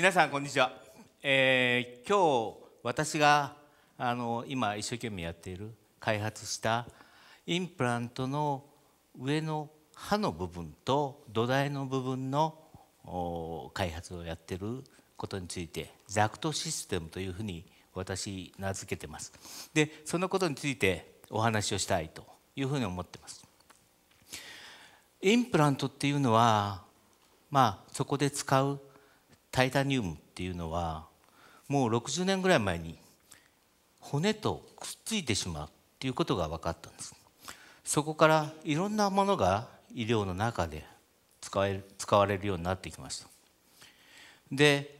皆さんこんにちは、えー今日私があの今一生懸命やっている開発したインプラントの上の歯の部分と土台の部分の開発をやっていることについてザクトシステムというふうに私名付けてます。でそのことについてお話をしたいというふうに思ってます。インプラントっていうのはまあそこで使うタイタニウムっていうのはもう60年ぐらい前に骨とくっついてしまうっていうことが分かったんです。そこからいろんなものが医療の中で使え使われるようになってきました。で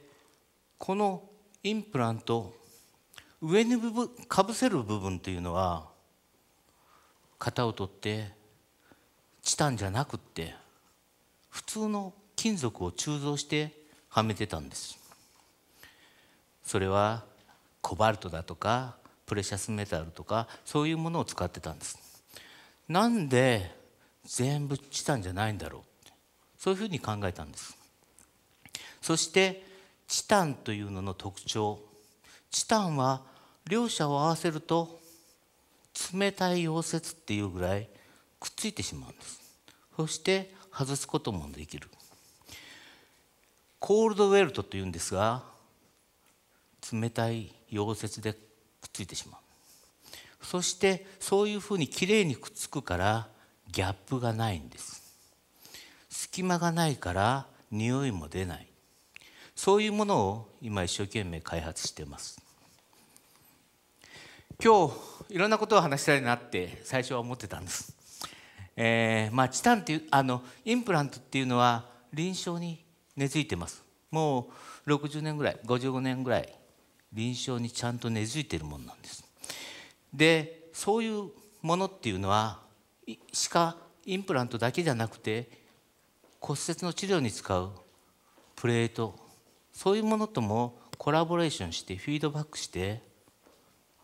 このインプラント上に部分かぶせる部分というのは型を取ってチタンじゃなくって普通の金属を鋳造してはめてたんです。それはコバルトだとかプレシャスメタルとかそういうものを使ってたんです。なんで全部チタンじゃないんだろうってそういうふうに考えたんです。そしてチタンというのの特徴。チタンは両者を合わせると冷たい溶接っていうぐらいくっついてしまうんです。そして外すこともできる。コールドウェルトというんですが冷たい溶接でくっついてしまう。そしてそういうふうにきれいにくっつくからギャップがないんです。隙間がないから匂いも出ない。そういうものを今一生懸命開発してます。今日いろんなことを話したいなって最初は思ってたんです、えーまあ、チタンっていうあのインプラントっていうのは臨床に根付いてます。もう60年ぐらい55年ぐらい臨床にちゃんと根付いてるものなんです。でそういうものっていうのは歯科インプラントだけじゃなくて骨折の治療に使うプレートそういうものともコラボレーションしてフィードバックして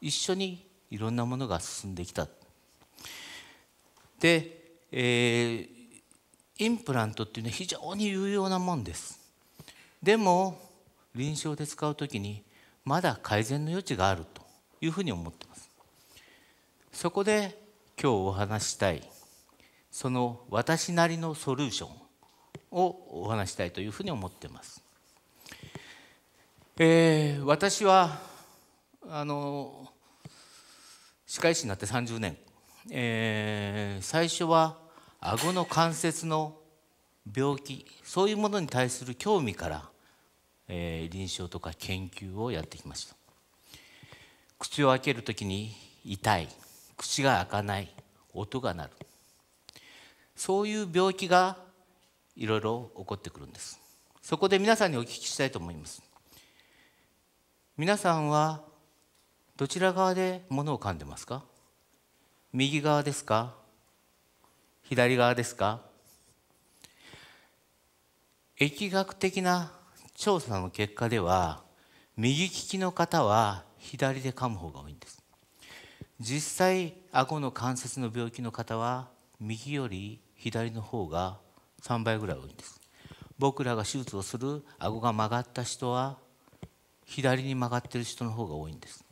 一緒にいろんなものが進んできた。で、えーインプラントっていうのは非常に有用なもんです。でも臨床で使う時にまだ改善の余地があるというふうに思ってます。そこで今日お話したいその私なりのソリューションをお話したいというふうに思ってます、えー私はあの歯科医師になって30年、えー最初は顎の関節の病気そういうものに対する興味から、えー臨床とか研究をやってきました。口を開ける時に痛い口が開かない音が鳴る。そういう病気がいろいろ起こってくるんです。そこで皆さんにお聞きしたいと思います。皆さんはどちら側で物を噛んでますか？右側ですか？左側ですか？疫学的な調査の結果では右利きの方は左で噛む方が多いんです。実際顎の関節の病気の方は右より左の方が3倍ぐらい多いんです。僕らが手術をする顎が曲がった人は左に曲がってる人の方が多いんです。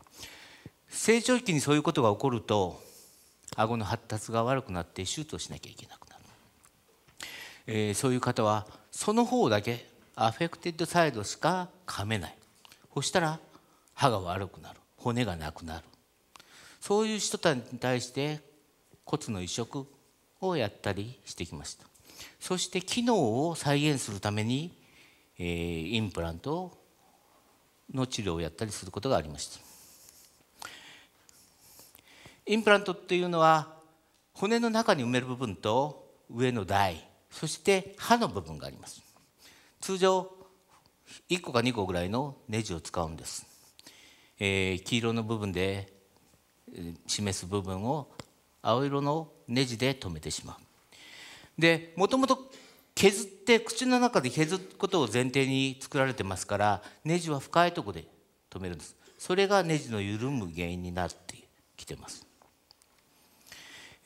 成長期にそういうことが起こると顎の発達が悪くなって手術をしなきゃいけなくなる、えーそういう方はその方だけ affected side しか噛めない。そしたら歯が悪くなる。骨がなくなる。そういう人たちに対して骨の移植をやったりしてきました。そして機能を再現するために、えーインプラントの治療をやったりすることがありました。インプラントっていうのは骨の中に埋める部分と上の台そして歯の部分があります。通常1個か2個ぐらいのネジを使うんです、えー黄色の部分で示す部分を青色のネジで留めてしまう。でもともと削って口の中で削ることを前提に作られてますからネジは深いところで留めるんです。それがネジの緩む原因になってきてます。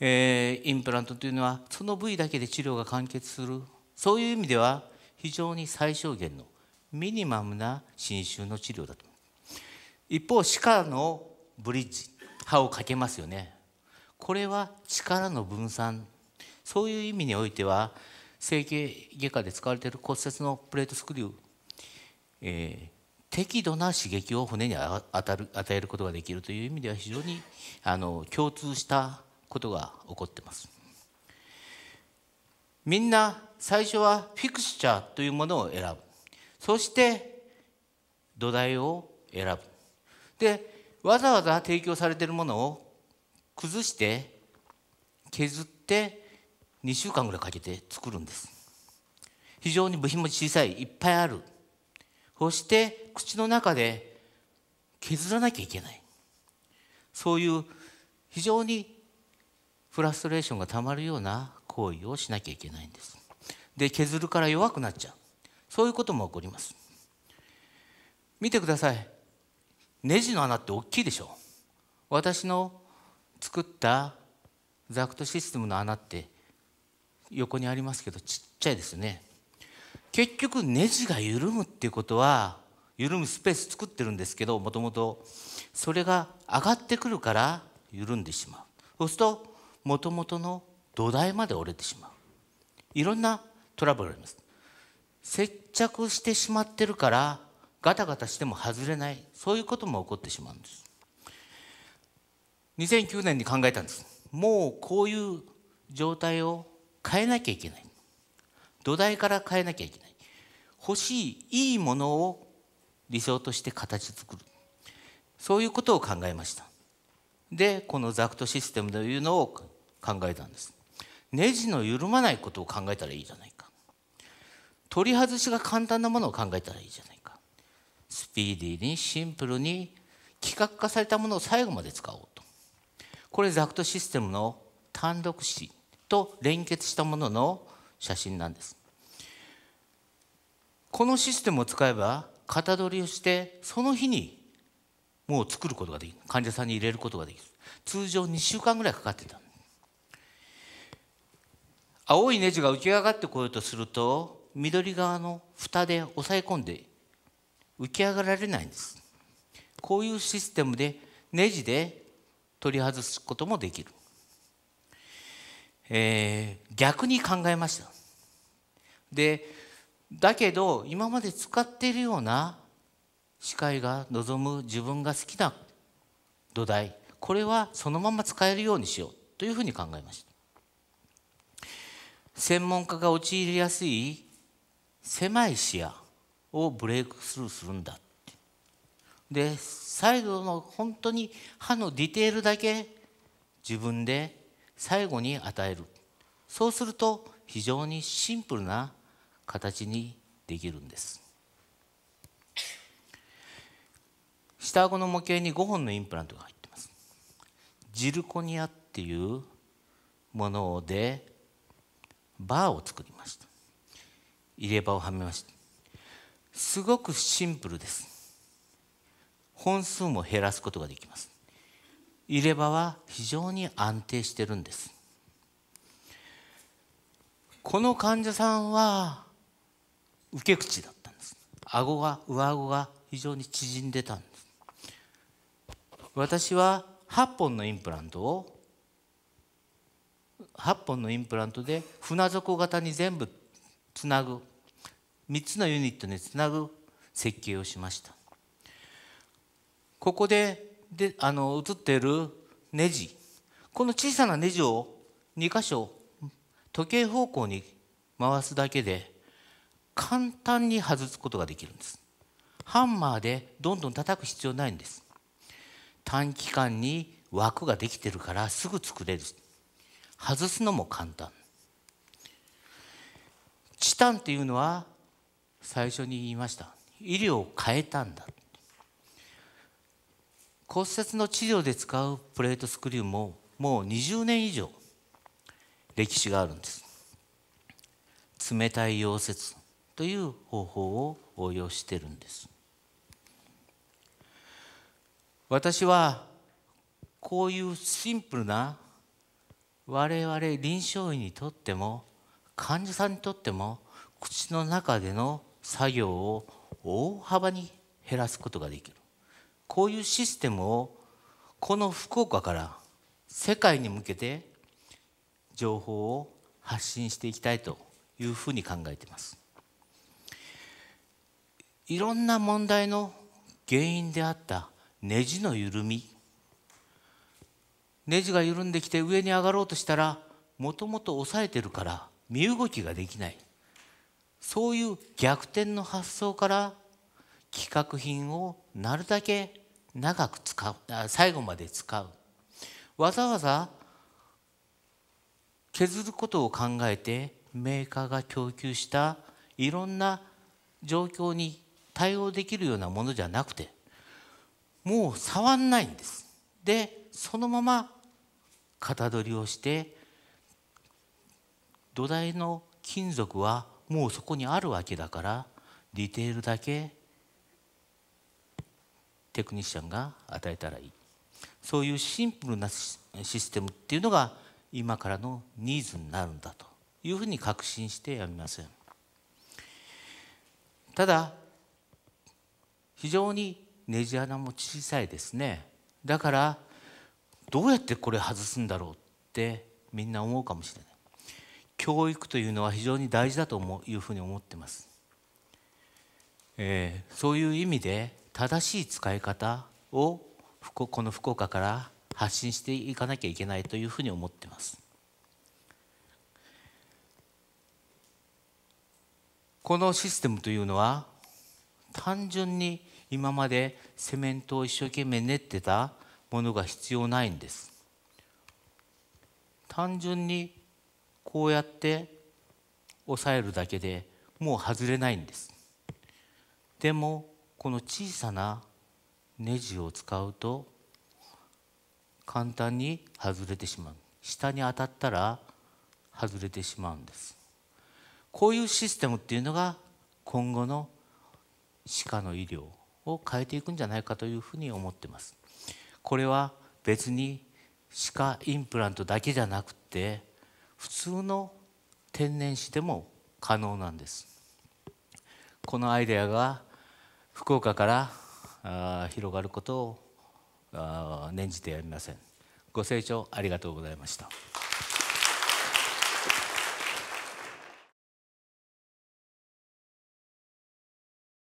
えーインプラントというのはその部位だけで治療が完結する。そういう意味では非常に最小限のミニマムな侵襲の治療だと一方歯科のブリッジ歯をかけますよね。これは力の分散。そういう意味においては整形外科で使われている骨折のプレートスクリュー、えー、適度な刺激を骨に当たる与えることができるという意味では非常にあの共通したことが起こってます。みんな最初はフィクスチャーというものを選ぶ。そして土台を選ぶ。でわざわざ提供されているものを崩して削って2週間ぐらいかけて作るんです。非常に部品も小さいいっぱいある。そして口の中で削らなきゃいけない。そういう非常にフラストレーションがたまるような行為をしなきゃいけないんです。で削るから弱くなっちゃう。そういうことも起こります。見てください。ネジの穴って大きいでしょ。私の作ったザクトシステムの穴って横にありますけどちっちゃいですね。結局ネジが緩むっていうことは緩むスペース作ってるんですけどもともとそれが上がってくるから緩んでしまう。そうするともともとの土台まで折れてしまう。いろんなトラブルがあります。接着してしまってるからガタガタしても外れない。そういうことも起こってしまうんです。2009年に考えたんです。もうこういう状態を変えなきゃいけない。土台から変えなきゃいけない。欲しいいいものを理想として形作る。そういうことを考えました。でこのザクトシステムというのを考えたんです。ネジの緩まないことを考えたらいいじゃないか。取り外しが簡単なものを考えたらいいじゃないか。スピーディーにシンプルに規格化されたものを最後まで使おうと。これザクトシステムの単独詞と連結したものの写真なんです。このシステムを使えば型取りをしてその日にもう作ることができる。患者さんに入れることができる。通常2週間ぐらいかかってた青いネジが浮き上がってこようとすると緑側の蓋で押さえ込んで浮き上がられないんです。こういうシステムでネジで取り外すこともできる、えー、逆に考えました。でだけど今まで使っているような視界が望む自分が好きな土台これはそのまま使えるようにしようというふうに考えました。専門家が陥りやすい狭い視野をブレイクスルーするんだって。で最後の本当に歯のディテールだけ自分で最後に与える。そうすると非常にシンプルな形にできるんです。下顎の模型に5本のインプラントが入ってます。ジルコニアっていうものでバーを作りました。入れ歯をはめましたすごくシンプルです。本数も減らすことができます。入れ歯は非常に安定してるんです。この患者さんは受け口だったんです。顎が上顎が非常に縮んでたんです。私は8本のインプラントを8本のインプラントで船底型に全部つなぐ。3つのユニットにつなぐ設計をしました。ここでであの映っているネジ。この小さなネジを2箇所時計方向に回すだけで簡単に外すことができるんです。ハンマーでどんどん叩く必要ないんです。短期間に枠ができてるからすぐ作れる。外すのも簡単。チタンっていうのは最初に言いました。医療を変えたんだ。骨折の治療で使うプレートスクリューももう20年以上歴史があるんです。冷たい溶接という方法を応用してるんです。私はこういうシンプルな我々臨床医にとっても患者さんにとっても口の中での作業を大幅に減らすことができる。こういうシステムをこの福岡から世界に向けて情報を発信していきたいというふうに考えています。いろんな問題の原因であったネジの緩みネジが緩んできて上に上がろうとしたらもともと押さえてるから身動きができない。そういう逆転の発想から企画品をなるだけ長く使う最後まで使う。わざわざ削ることを考えてメーカーが供給したいろんな状況に対応できるようなものじゃなくてもう触んないんです。でそのまま型取りをして土台の金属はもうそこにあるわけだからディテールだけテクニシャンが与えたらいい。そういうシンプルなシステムっていうのが今からのニーズになるんだというふうに確信してやみません。ただ非常にネジ穴も小さいですね。だからどうやってこれ外すんだろうってみんな思うかもしれない。教育というのは非常に大事だと思ういうふうに思ってます、えー、そういう意味で正しい使い方をこの福岡から発信していかなきゃいけないというふうに思ってます。このシステムというのは単純に今までセメントを一生懸命練ってたものが必要ないんです。単純にこうやって押さえるだけでもう外れないんです。でもこの小さなネジを使うと簡単に外れてしまう。下に当たったら外れてしまうんです。こういうシステムっていうのが今後の歯科の医療を変えていくんじゃないかというふうに思ってます。これは別に歯科インプラントだけじゃなくて普通の天然歯でも可能なんです。このアイデアが福岡から広がることを念じてやりません。ご清聴ありがとうございました。